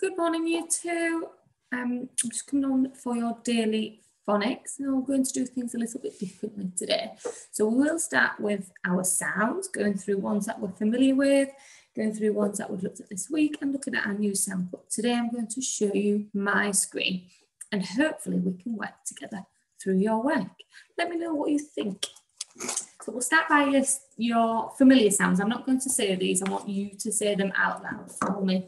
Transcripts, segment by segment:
Good morning, you two. Um, I'm just coming on for your daily phonics. and we're going to do things a little bit differently today. So we will start with our sounds, going through ones that we're familiar with, going through ones that we've looked at this week and looking at our new sound. But today I'm going to show you my screen and hopefully we can work together through your work. Let me know what you think. So we'll start by your, your familiar sounds. I'm not going to say these. I want you to say them out loud for me.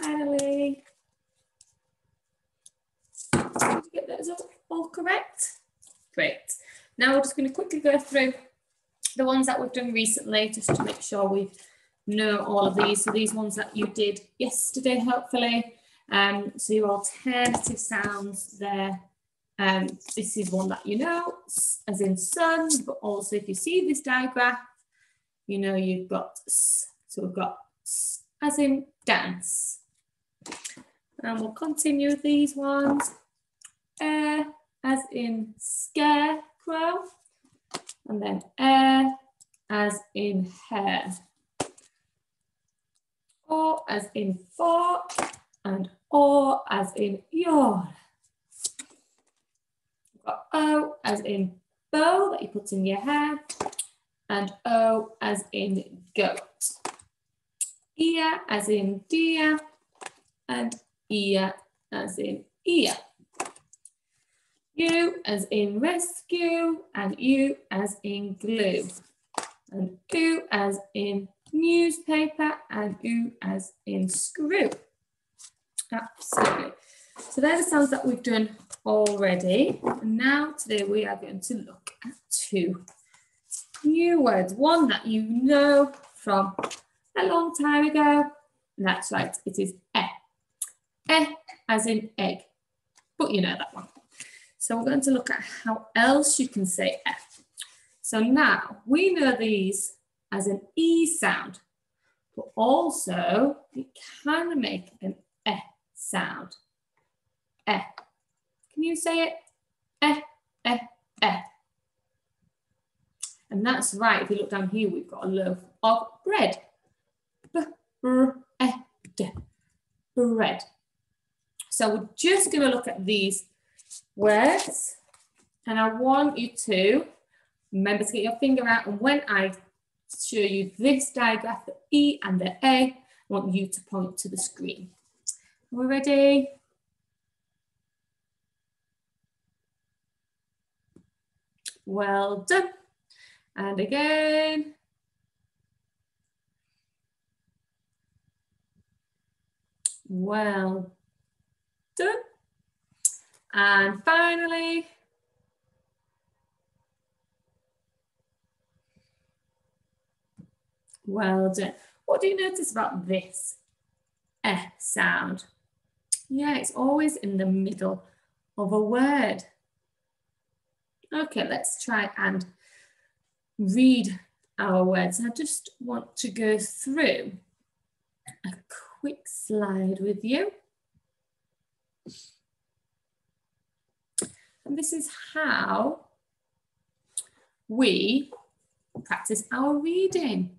Finally. Did you get those all, all correct? Great. Now we're just going to quickly go through the ones that we've done recently just to make sure we know all of these. So these ones that you did yesterday, hopefully. Um, so your alternative sounds there. Um, this is one that you know, as in sun, but also if you see this digraph, you know you've got s. So we've got s as in dance. And we'll continue these ones. Air as in scarecrow. And then air as in hair. Or as in fork. And or as in yawn. got O as in bow that you put in your hair. And O as in goat. Ear as in deer and ear as in ear. U as in rescue and U as in glue. And U as in newspaper and U as in screw. Absolutely. So they're the sounds that we've done already. And now today we are going to look at two new words. One that you know from a long time ago. And that's right, it is eh. Eh as in egg, but you know that one. So we're going to look at how else you can say F. So now we know these as an E sound, but also it can make an eh sound. Eh. Can you say it? Eh, eh, eh. And that's right. If you look down here, we've got a loaf of bread. B, r, eh. Bread. So we're just going to look at these words and I want you to remember to get your finger out and when I show you this digraph, the E and the A, I want you to point to the screen. Are we ready? Well done. And again. Well done. And finally, well done. What do you notice about this eh sound? Yeah, it's always in the middle of a word. Okay, let's try and read our words. I just want to go through a quick slide with you. And this is how we practice our reading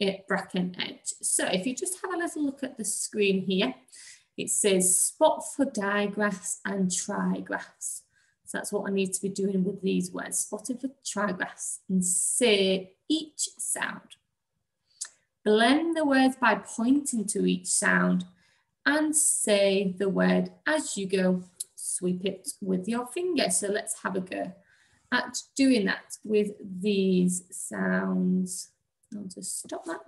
at Bracken Edge. So if you just have a little look at the screen here, it says spot for digraphs and trigraphs. So that's what I need to be doing with these words, spotting for trigraphs and say each sound. Blend the words by pointing to each sound and say the word as you go. Sweep it with your finger. So let's have a go at doing that with these sounds. I'll just stop that.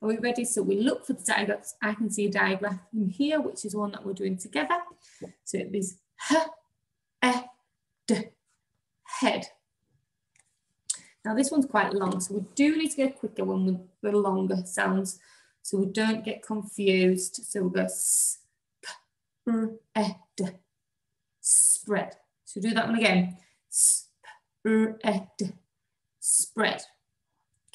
Are we ready? So we look for the digraphs. I can see a digraph in here, which is one that we're doing together. So it is h, e, d, head. Now this one's quite long, so we do need to go quicker when we the longer sounds, so we don't get confused. So we'll go s, p, r, e, d, spread. So do that one again. S, p, r, e, d, spread.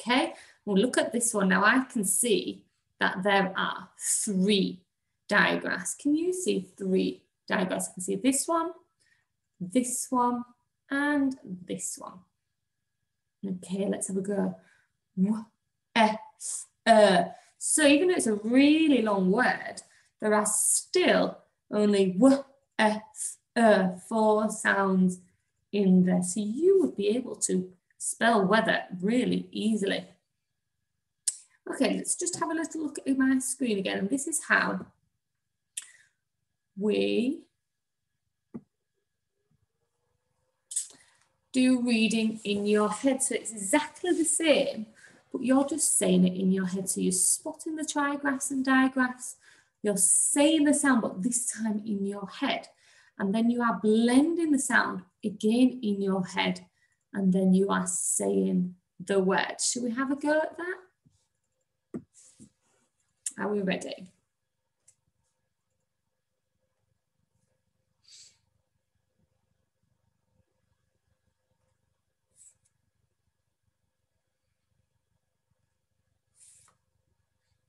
Okay, we'll look at this one. Now I can see that there are three digraphs. Can you see three digraphs? I can see this one, this one, and this one. Okay, let's have a go. So even though it's a really long word, there are still only W, S, uh, four sounds in there. So you would be able to spell weather really easily. Okay, let's just have a little look at my screen again. And this is how we do reading in your head. So it's exactly the same, but you're just saying it in your head. So you're spotting the trigraphs and digraphs, you're saying the sound, but this time in your head. And then you are blending the sound again in your head. And then you are saying the word. Should we have a go at that? Are we ready?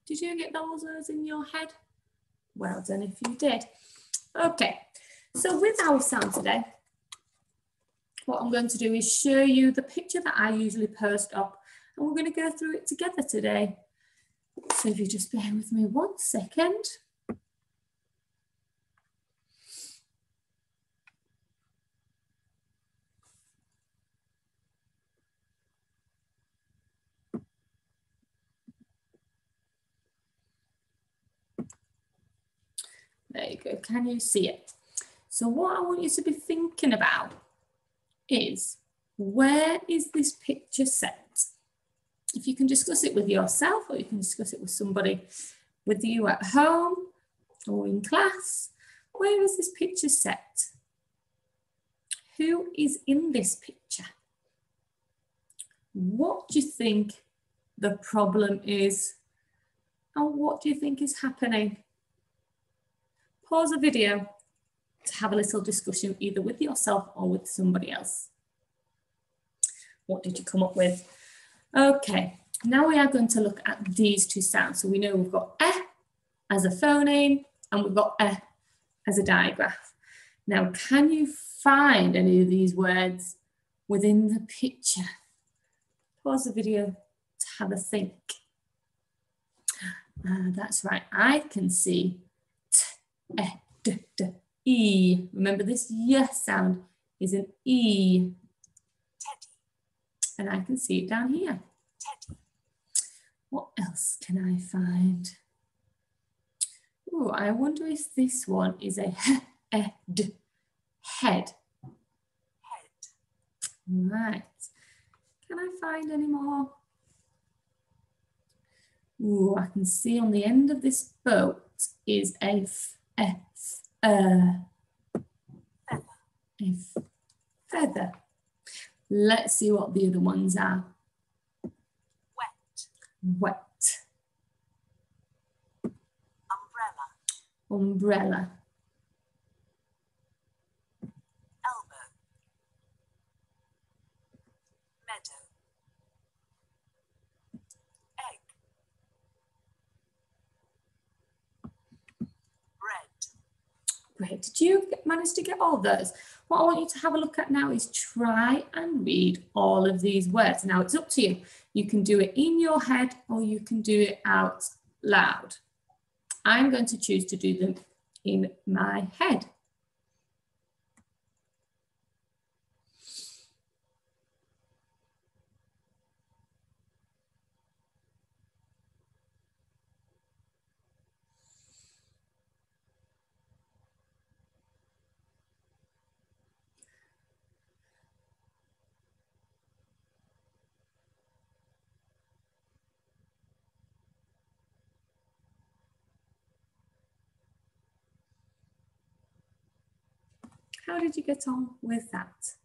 Did you get those words in your head? Well done if you did. Okay, so with our sound today, what I'm going to do is show you the picture that I usually post up and we're going to go through it together today. So if you just bear with me one second. There you go. Can you see it? So what I want you to be thinking about is where is this picture set? If you can discuss it with yourself or you can discuss it with somebody with you at home or in class, where is this picture set? Who is in this picture? What do you think the problem is? And what do you think is happening? Pause the video to have a little discussion either with yourself or with somebody else. What did you come up with? Okay, now we are going to look at these two sounds. So we know we've got eh as a phoneme and we've got eh as a digraph. Now, can you find any of these words within the picture? Pause the video to have a think. Uh, that's right, I can see e, d, d, e. Remember this yes sound is an e. Teddy. And I can see it down here. Teddy. What else can I find? Oh, I wonder if this one is a h, eh, d, head. Head. Right. Can I find any more? Ooh, I can see on the end of this boat is a F, uh, F, feather. Let's see what the other ones are. Wet. Wet. Umbrella. Umbrella. Elbow. Meadow. Egg. Bread. Great. Did you get- manage to get all those? What I want you to have a look at now is try and read all of these words. Now it's up to you. You can do it in your head or you can do it out loud. I'm going to choose to do them in my head. How did you get on with that?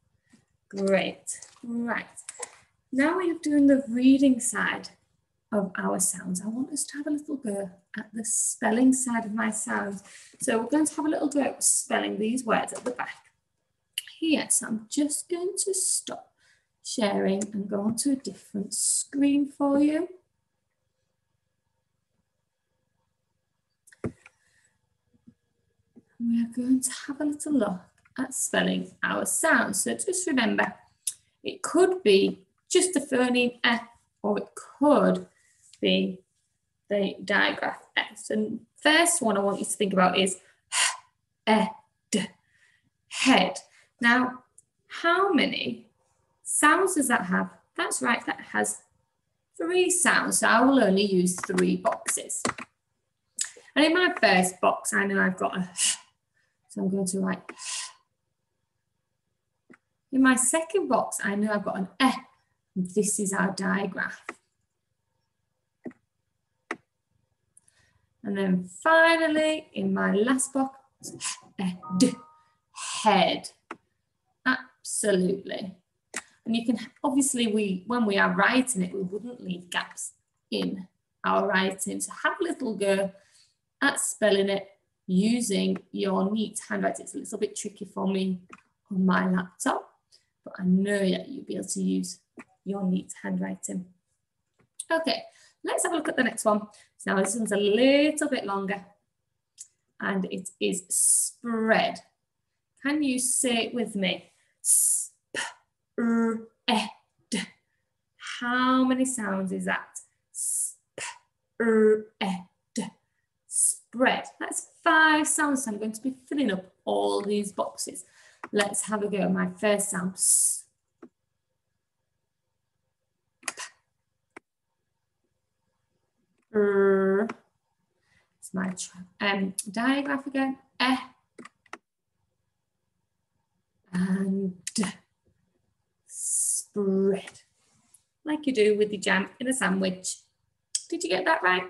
Great, right. Now we are doing the reading side of our sounds. I want us to have a little go at the spelling side of my sounds. So we're going to have a little go at spelling these words at the back. Here, so I'm just going to stop sharing and go onto a different screen for you. We are going to have a little look at spelling our sounds. So just remember, it could be just a phoneme F or it could be the digraph S. And first one I want you to think about is head. head. Now, how many sounds does that have? That's right, that has three sounds. So I will only use three boxes. And in my first box, I know I've got a, so I'm going to write. In my second box, I know I've got an eh. This is our digraph. And then finally, in my last box, head. Absolutely. And you can, obviously, we when we are writing it, we wouldn't leave gaps in our writing. So have a little go at spelling it using your neat handwriting. It's a little bit tricky for me on my laptop, but I know that you'll be able to use your neat handwriting. Okay, Let's have a look at the next one. Now this one's a little bit longer and it is spread. Can you say it with me? Spread. How many sounds is that? Spread. Spread. That's five sounds. So I'm going to be filling up all these boxes. Let's have a go. At my first sound. it's my um, digraph again, eh, and spread, like you do with the jam in a sandwich. Did you get that right?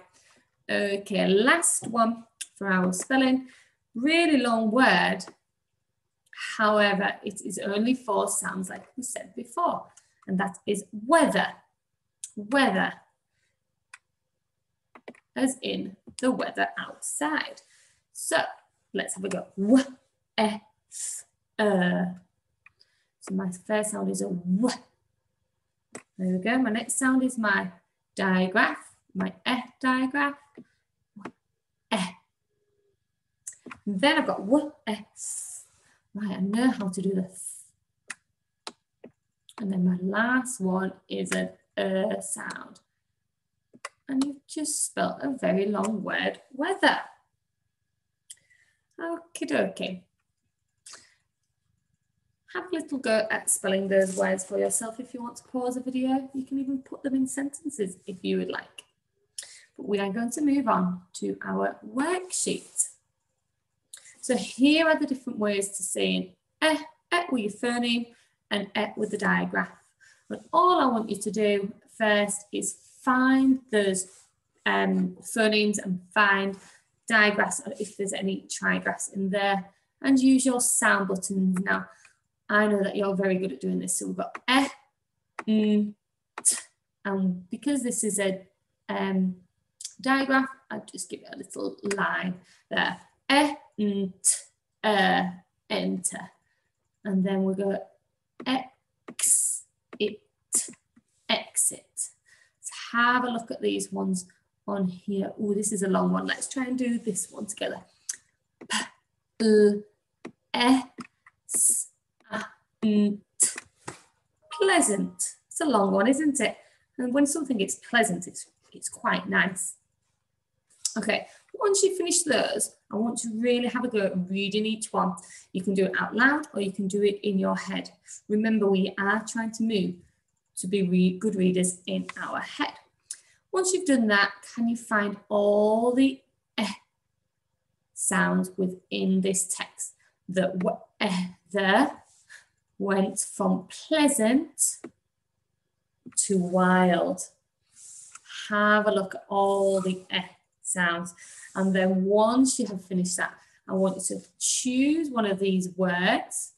Okay, last one for our spelling. Really long word. However, it is only four sounds like we said before, and that is weather. Weather as in the weather outside. So let's have a go. W, e, uh. So my first sound is a w. There we go. My next sound is my digraph, my e digraph. E. Then I've got w, s. Right, I know how to do this. And then my last one is an uh sound and you've just spelt a very long word, weather. Okie dokie. Have a little go at spelling those words for yourself if you want to pause the video. You can even put them in sentences if you would like. But we are going to move on to our worksheet. So here are the different ways to say eh, eh with your phoneme and eh with the digraph. But all I want you to do first is find those um, phonemes and find digraphs if there's any trigraphs in there and use your sound buttons. Now, I know that you're very good at doing this. So we've got eh, mm, t, and because this is a um, digraph, I'll just give it a little line there. Eh, t, uh, enter. And then we go X, it, exit have a look at these ones on here. Oh, this is a long one. Let's try and do this one together. Pleasant. It's a long one, isn't it? And when something is pleasant, it's, it's quite nice. Okay, once you finish those, I want to really have a go at reading each one. You can do it out loud or you can do it in your head. Remember, we are trying to move to be re good readers in our head. Once you've done that, can you find all the eh sounds within this text? The weather went from pleasant to wild. Have a look at all the eh sounds. And then once you have finished that, I want you to choose one of these words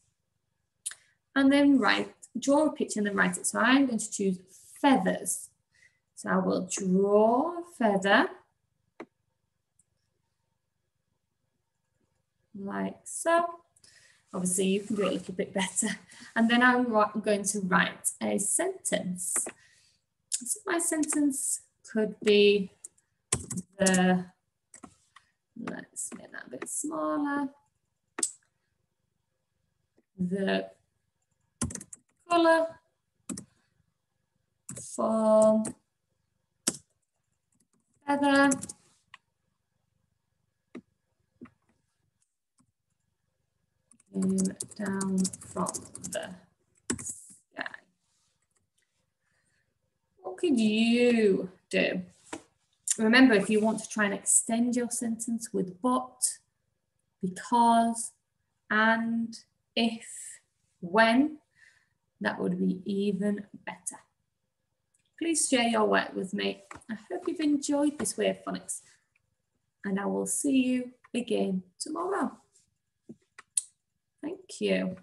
and then write, draw a picture and then write it. So I'm going to choose feathers. So I will draw a feather like so. Obviously, you can do it a little bit better. And then I'm going to write a sentence. So my sentence could be the, let's make that a bit smaller. The color for feather down from the sky. What could you do? Remember, if you want to try and extend your sentence with but, because, and, if, when, that would be even better. Please share your work with me. I hope you've enjoyed this way of phonics and I will see you again tomorrow. Thank you.